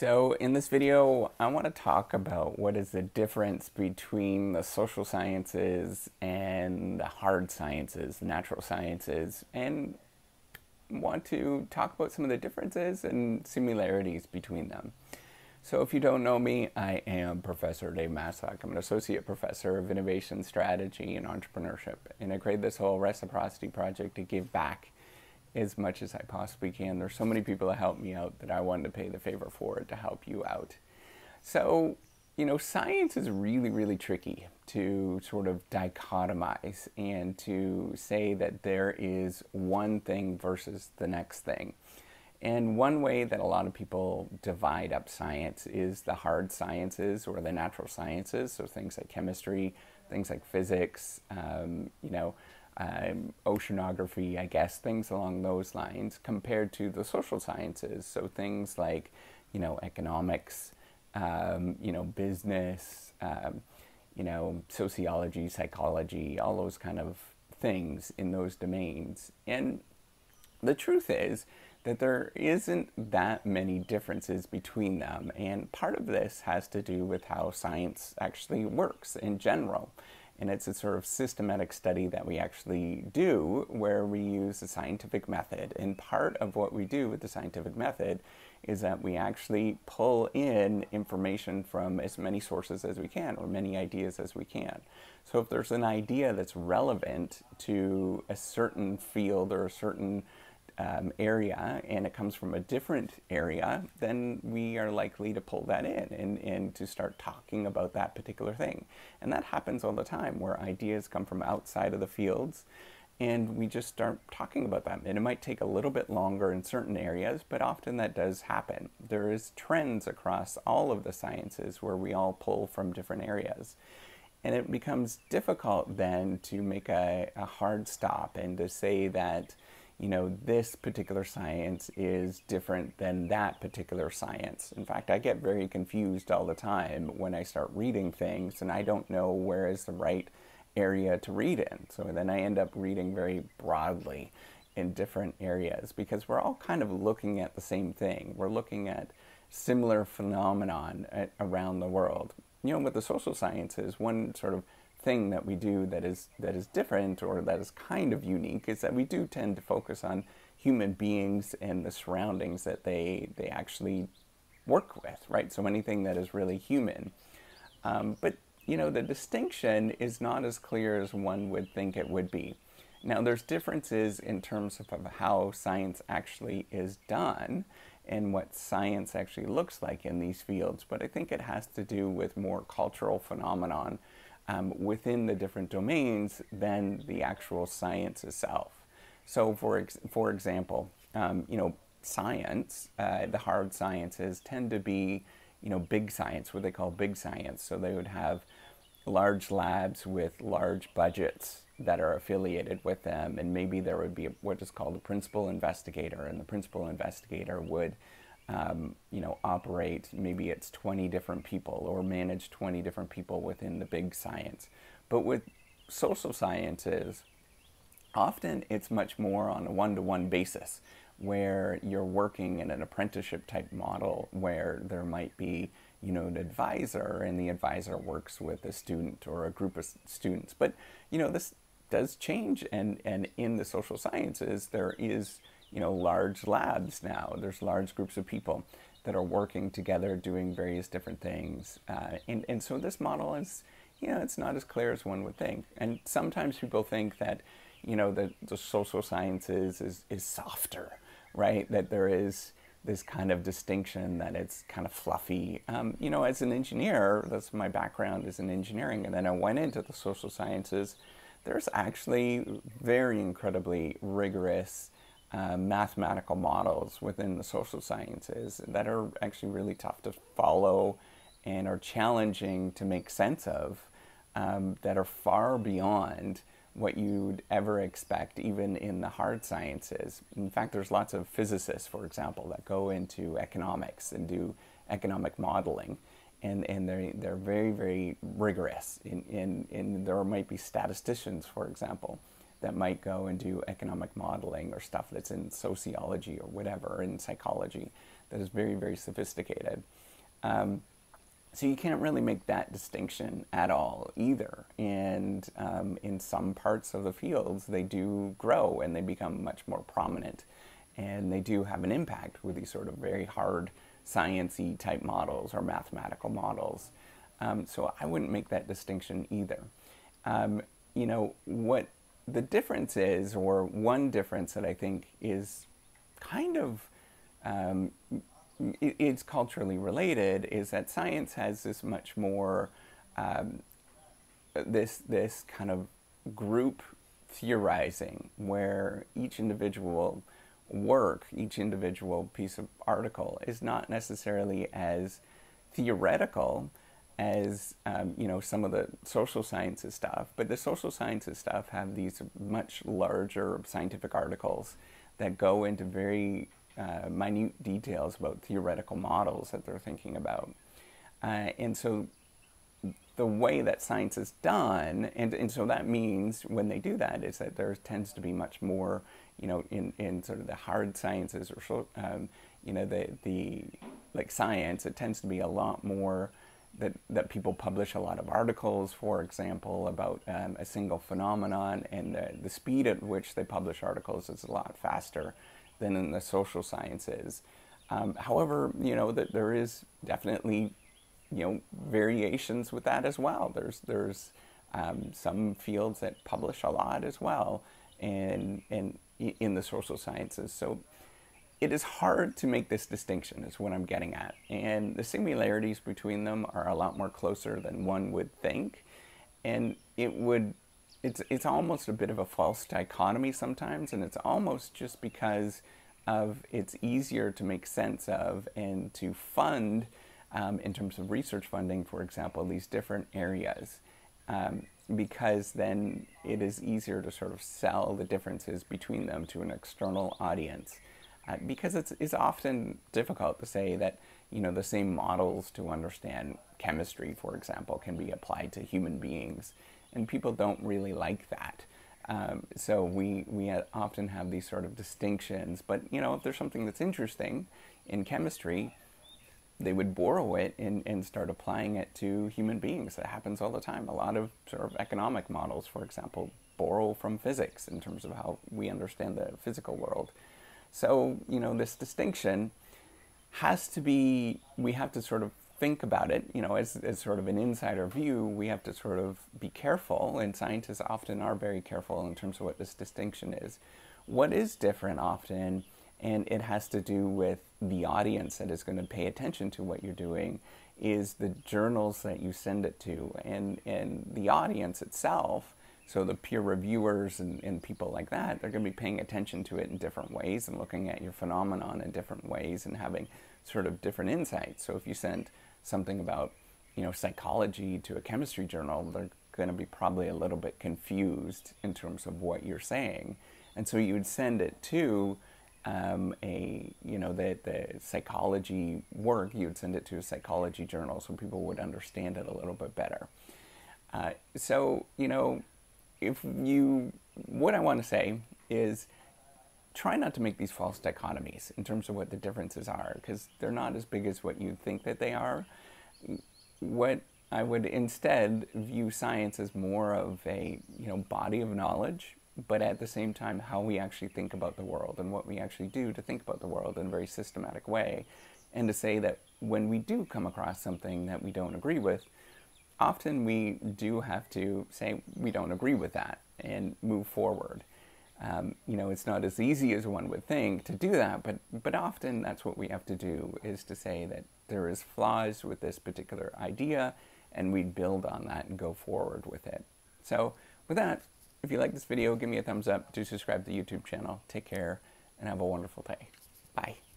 So in this video, I want to talk about what is the difference between the social sciences and the hard sciences, the natural sciences, and want to talk about some of the differences and similarities between them. So if you don't know me, I am Professor Dave Maslach. I'm an Associate Professor of Innovation Strategy and Entrepreneurship. And I created this whole reciprocity project to give back as much as I possibly can. There's so many people that help me out that I wanted to pay the favor forward to help you out. So, you know, science is really, really tricky to sort of dichotomize and to say that there is one thing versus the next thing. And one way that a lot of people divide up science is the hard sciences or the natural sciences, so things like chemistry, things like physics, um, you know, um, oceanography, I guess, things along those lines, compared to the social sciences. So things like, you know, economics, um, you know, business, um, you know, sociology, psychology, all those kind of things in those domains. And the truth is that there isn't that many differences between them. And part of this has to do with how science actually works in general. And it's a sort of systematic study that we actually do where we use a scientific method. And part of what we do with the scientific method is that we actually pull in information from as many sources as we can or many ideas as we can. So if there's an idea that's relevant to a certain field or a certain um, area and it comes from a different area, then we are likely to pull that in and, and to start talking about that particular thing. And that happens all the time where ideas come from outside of the fields and we just start talking about them. And it might take a little bit longer in certain areas, but often that does happen. There is trends across all of the sciences where we all pull from different areas. And it becomes difficult then to make a, a hard stop and to say that you know, this particular science is different than that particular science. In fact, I get very confused all the time when I start reading things and I don't know where is the right area to read in. So then I end up reading very broadly in different areas because we're all kind of looking at the same thing. We're looking at similar phenomenon uh, around the world. You know, with the social sciences, one sort of thing that we do that is that is different or that is kind of unique is that we do tend to focus on human beings and the surroundings that they they actually work with, right? So anything that is really human. Um, but you know, the distinction is not as clear as one would think it would be. Now, there's differences in terms of, of how science actually is done and what science actually looks like in these fields, but I think it has to do with more cultural phenomenon um, within the different domains than the actual science itself. So, for ex for example, um, you know, science, uh, the hard sciences tend to be, you know, big science, what they call big science. So they would have large labs with large budgets that are affiliated with them, and maybe there would be what is called a principal investigator, and the principal investigator would um, you know, operate maybe it's 20 different people or manage 20 different people within the big science. But with social sciences, often it's much more on a one-to-one basis where you're working in an apprenticeship type model where there might be you know an advisor and the advisor works with a student or a group of students but you know this does change and and in the social sciences there is you know, large labs now. There's large groups of people that are working together doing various different things. Uh, and, and so this model is, you know, it's not as clear as one would think. And sometimes people think that, you know, that the social sciences is, is softer, right? That there is this kind of distinction that it's kind of fluffy. Um, you know, as an engineer, that's my background is in engineering, and then I went into the social sciences. There's actually very incredibly rigorous uh, mathematical models within the social sciences that are actually really tough to follow and are challenging to make sense of um, that are far beyond what you'd ever expect even in the hard sciences. In fact, there's lots of physicists, for example, that go into economics and do economic modeling. And, and they're, they're very, very rigorous. In, in, in, there might be statisticians, for example, that might go and do economic modeling or stuff that's in sociology or whatever in psychology that is very, very sophisticated. Um, so you can't really make that distinction at all either. And um, in some parts of the fields, they do grow and they become much more prominent. And they do have an impact with these sort of very hard sciency type models or mathematical models. Um, so I wouldn't make that distinction either. Um, you know, what the difference is, or one difference that I think is kind of um, it's culturally related, is that science has this much more um, this this kind of group theorizing where each individual work, each individual piece of article is not necessarily as theoretical as um, you know some of the social sciences stuff, but the social sciences stuff have these much larger scientific articles that go into very uh, minute details about theoretical models that they're thinking about, uh, and so the way that science is done, and, and so that means when they do that is that there tends to be much more, you know, in, in sort of the hard sciences or, um, you know, the, the, like science, it tends to be a lot more that, that people publish a lot of articles, for example, about um, a single phenomenon, and the, the speed at which they publish articles is a lot faster than in the social sciences. Um, however, you know that there is definitely, you know, variations with that as well. There's there's um, some fields that publish a lot as well, and and in the social sciences. So it is hard to make this distinction is what I'm getting at. And the similarities between them are a lot more closer than one would think. And it would it's it's almost a bit of a false dichotomy sometimes and it's almost just because of it's easier to make sense of and to fund um, in terms of research funding, for example, these different areas. Um, because then it is easier to sort of sell the differences between them to an external audience. Uh, because it's, it's often difficult to say that you know the same models to understand chemistry, for example, can be applied to human beings, and people don't really like that. Um, so we we often have these sort of distinctions. But you know, if there's something that's interesting in chemistry, they would borrow it and, and start applying it to human beings. That happens all the time. A lot of sort of economic models, for example, borrow from physics in terms of how we understand the physical world. So, you know, this distinction has to be, we have to sort of think about it, you know, as, as sort of an insider view, we have to sort of be careful, and scientists often are very careful in terms of what this distinction is. What is different often, and it has to do with the audience that is going to pay attention to what you're doing, is the journals that you send it to, and, and the audience itself so the peer reviewers and, and people like that, they're going to be paying attention to it in different ways and looking at your phenomenon in different ways and having sort of different insights. So if you send something about, you know, psychology to a chemistry journal, they're going to be probably a little bit confused in terms of what you're saying. And so you would send it to um, a, you know, the, the psychology work, you would send it to a psychology journal so people would understand it a little bit better. Uh, so, you know, if you, what I want to say is try not to make these false dichotomies in terms of what the differences are, because they're not as big as what you think that they are. What I would instead view science as more of a you know body of knowledge, but at the same time how we actually think about the world and what we actually do to think about the world in a very systematic way, and to say that when we do come across something that we don't agree with, often we do have to say we don't agree with that and move forward. Um, you know, it's not as easy as one would think to do that, but, but often that's what we have to do is to say that there is flaws with this particular idea and we build on that and go forward with it. So with that, if you like this video, give me a thumbs up, do subscribe to the YouTube channel. Take care and have a wonderful day. Bye.